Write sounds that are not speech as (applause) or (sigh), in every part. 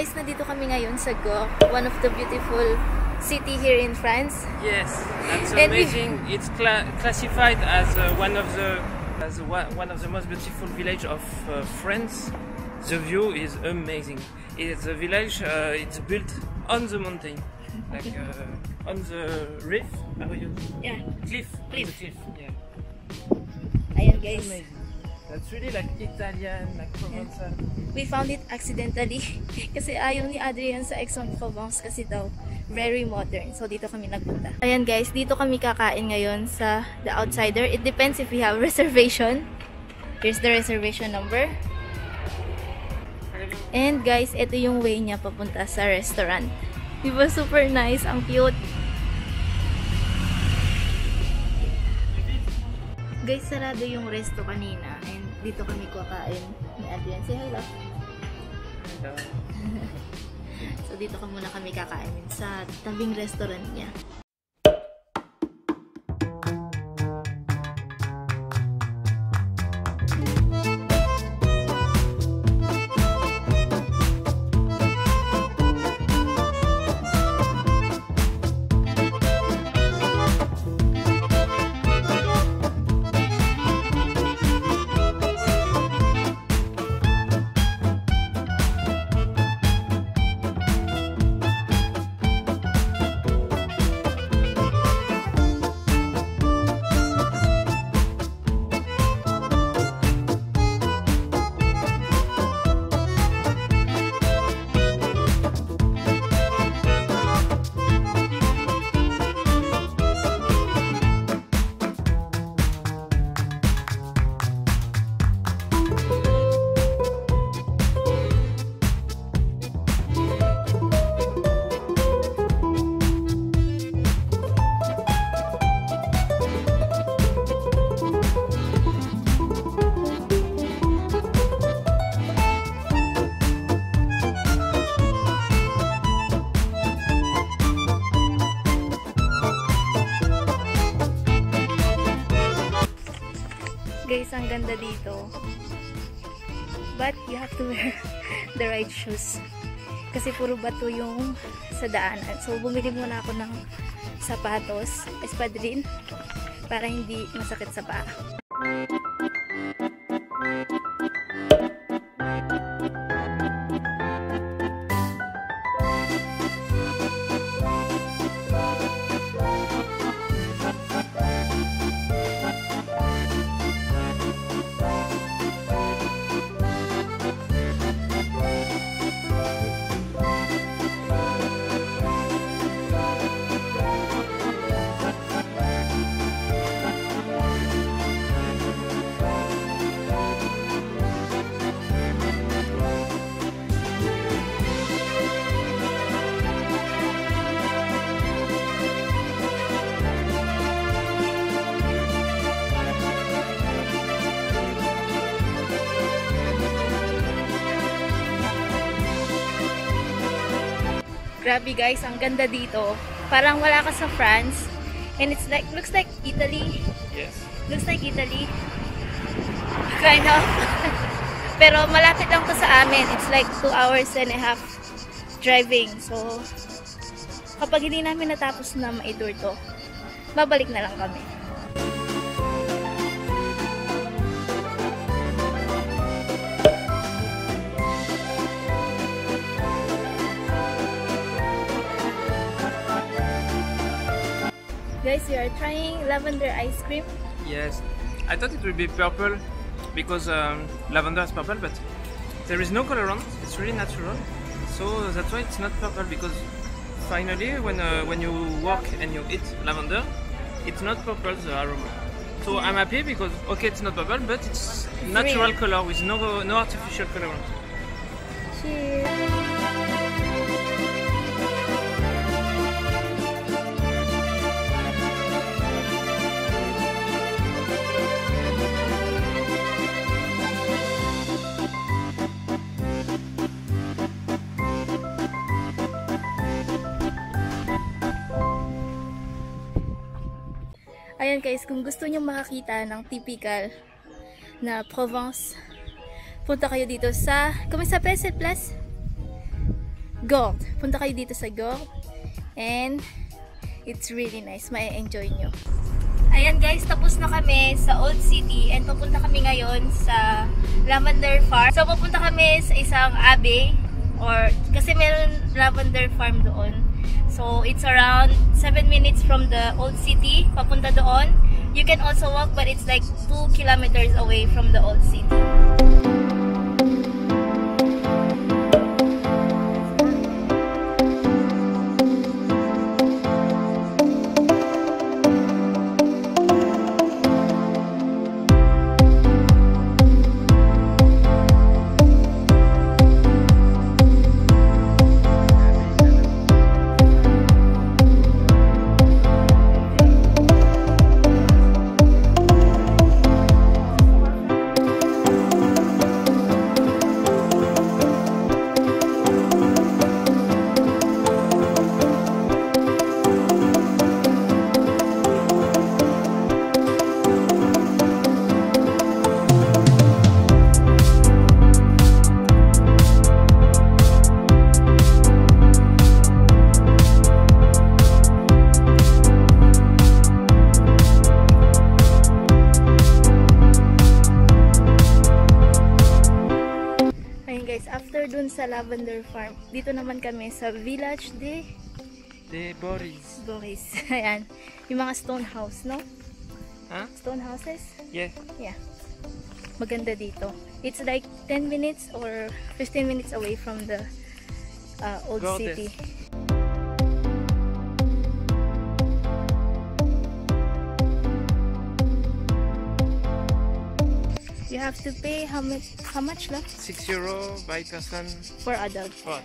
Guys, nandito kami ngayon sa one of the beautiful city here in France. Yes, that's amazing. It's cla- classified as uh, one of the as one one of the most beautiful village of uh, France. The view is amazing. It's a village. Uh, it's built on the mountain, like uh, on the reef. How you Yeah. cliff? Cliff. The cliff. Yeah. Ayan guys. Amazing. That's really like Italian, like Provençal. We found it accidentally (laughs) kasi ayaw ni Adrian sa Aix-en-Provence kasi daw very modern. So dito kami nagpunta. Ayan guys, dito kami kakain ngayon sa The Outsider. It depends if we have (laughs) reservation. Here's the reservation number. And guys, ito yung way niya papunta sa restaurant. Diba super nice? Ang cute. Guys, sarado yung resto kanina. And dito kami kakain ni Adrian. Say hi, love. (laughs) So, dito ka muna kami kakain sa tabing restaurant niya. Ganda dito. But you have to wear (laughs) the right shoes. Kasi puro bato yung sa daanan. So, bumili muna ako ng sapatos, espadrille, para hindi masakit sa paa. Grabe guys, ang ganda dito. Parang wala ka sa France. And it's like, looks like Italy. yes. Looks like Italy. Kind of. (laughs) Pero malapit lang to sa amin. It's like 2 hours and a half driving. So, kapag hindi namin natapos na ma-tour to, babalik na lang kami. Guys, we are trying lavender ice cream. Yes. I thought it would be purple because um, lavender is purple, but there is no colorant. It's really natural. So that's why it's not purple because finally, when uh, when you walk and you eat lavender, it's not purple the aroma. So I'm happy because okay, it's not purple, but it's natural color with no no artificial colorant. Cheers! Ayan guys, kung gusto nyo makakita ng typical na Provence, punta kayo dito sa, comment s'appelle cette place? Gold. Punta kayo dito sa Gold. And it's really nice. May enjoy nyo. Ayan guys, tapos na kami sa Old City and papunta kami ngayon sa Lavender Farm. So papunta kami sa isang abbey or kasi meron lavender farm doon. So it's around 7 minutes from the Old City papunta doon. You can also walk but it's like 2 kilometers away from the Old City. Sa Lavender Farm, dito naman kami sa Village de The Boris. Boris. (laughs) Ayan. Yung mga stone house, no? Huh? Stone houses? Yeah. Yeah. Maganda dito. It's like 10 minutes or 15 minutes away from the uh, old Gorgeous. city. You have to pay how much how much lang 6 euro by person for adult. for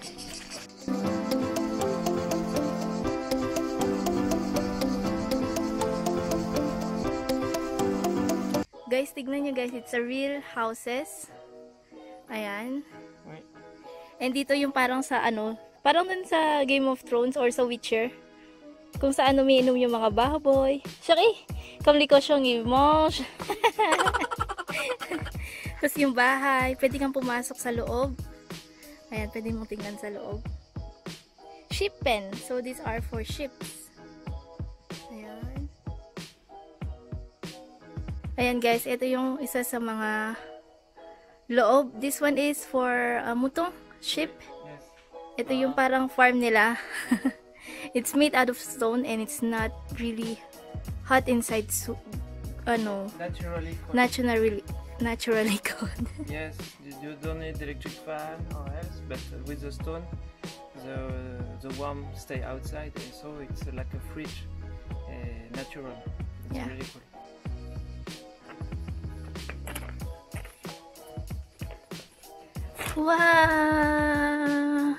Guys, tignan nyo guys, it's a real houses. Ayan. And dito yung parang sa ano, parang dun sa Game of Thrones or sa Witcher. Kung saan umiinom yung mga baboy. Shaki, kamli ko siyang imos. (laughs) (laughs) Tapos yung bahay, pwede kang pumasok sa loob. Ayan, pwede mong tingnan sa loob. Ship pen. So, these are for ships. Ayan. Ayan guys, ito yung isa sa mga loob. This one is for uh, mutong ship. Yes. Ito yung parang farm nila. (laughs) it's made out of stone and it's not really hot inside. Ano, Naturally. cold. naturally, naturally cold. (laughs) yes, you- you don't need electric fan or else, but with the stone, the the warm stay outside, and so it's like a fridge, uh, natural. It's Yeah. really cool. wow!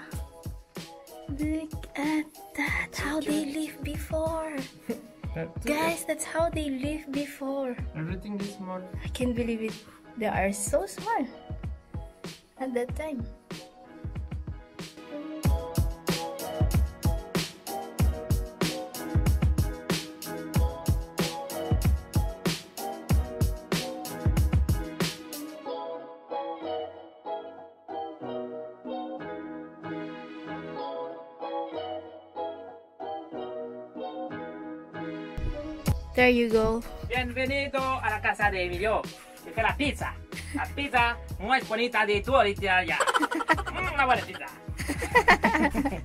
Look at that! How they lived before! (laughs) Guys, that's how they lived before. everything is small. I can't believe it. They are so small at that time. There you go. Bienvenido a la casa de Emilio. Es la pizza. La pizza más bonita de toda Italia. Mm, Una buena pizza. (laughs)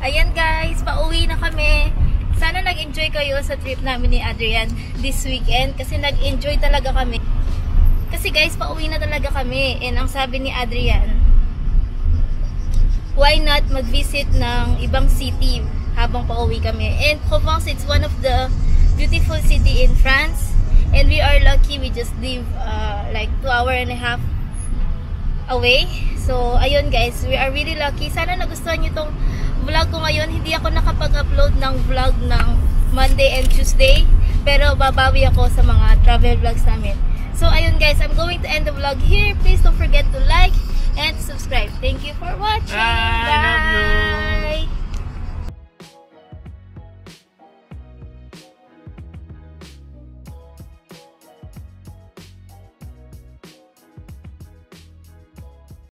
Ayan guys, pauwi na kami. Sana nag-enjoy kayo sa trip namin ni Adrian this weekend kasi nag-enjoy talaga kami. Kasi guys, pauwi na talaga kami. And ang sabi ni Adrian, why not mag-visit ng ibang city habang pauwi kami. And Provence, it's one of the beautiful city in France. And we are lucky we just live uh, like 2 hour and a half away. So, ayun guys, we are really lucky. Sana nagustuhan nyo tong vlog ko ngayon. Hindi ako nakapag-upload ng vlog ng Monday and Tuesday. Pero babawi ako sa mga travel vlogs namin. So, ayun guys, I'm going to end the vlog here. Please don't forget to like and subscribe. Thank